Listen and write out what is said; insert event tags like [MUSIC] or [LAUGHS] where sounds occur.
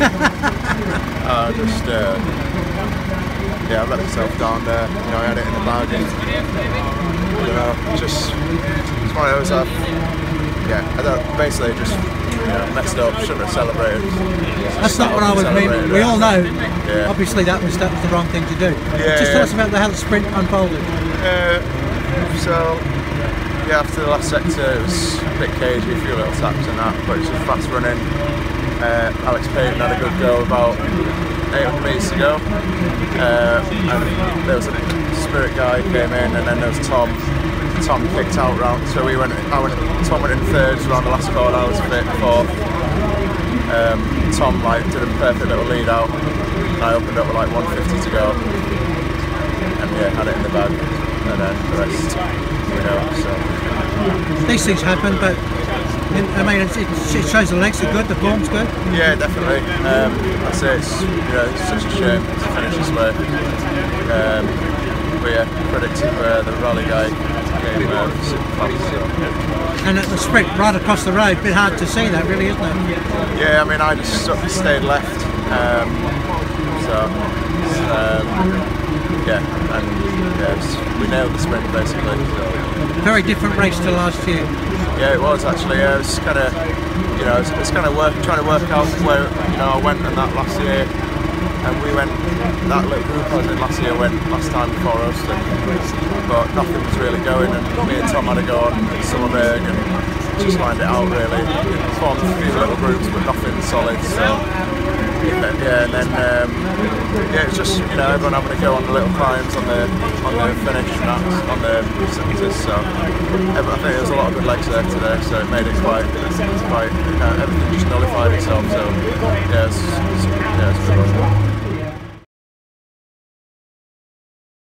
I [LAUGHS] just, uh, yeah, I let myself down there. You know, I had it in the bag. And, you know, just, it's one of those I've, yeah, I don't, basically just, you know, messed up, shouldn't have celebrated. That's not what I was meaning. We all know, Yeah. obviously, that was that was the wrong thing to do. Yeah, Just tell us about the how the sprint unfolded. Uh, so, yeah, after the last sector, it was a bit cagey, a few little taps and that, but it was just fast running. Uh, Alex Paton had a good go about 800 metres to go. Uh, and there was a spirit guy came in, and then there was Tom. Tom kicked out round, so we went. I went. Tom went in third around the last corner. I was fit fourth. Um, Tom like did a perfect little lead out. And I opened up with like 150 to go, and yeah, had it in the bag, and then the rest we know. So These things happen, but I mean, it, it shows the legs are good, the form's good. yeah, definitely. Um, I say it's you know it's such a shame to finish this way. Um, but yeah, credit to uh, the rally guy came uh. So. And at the sprint right across the road, a bit hard to see that, really, isn't it? Yeah, I mean, I just sort of stayed left. Um, so, um, and yeah, we nailed the sprint basically. Very different race to last year. yeah, it was actually. Yeah, it was kind of, you know, it's, it's kind of work, trying to work out where you know I went in that last year, and we went. That little group I was in last year went last time before us, and, but nothing was really going. And me and Tom had a go on Summerberg and just lined it out really. Formed a few little groups, but nothing solid. So. Yeah, and then um, yeah, it's just you know everyone having a go on the little climbs on the on the finish that, on the sectors. So I think there was a lot of good legs there today, so it made it quite quite you know, everything just nullified itself. So yeah, it's, it's, yeah, it's a good one.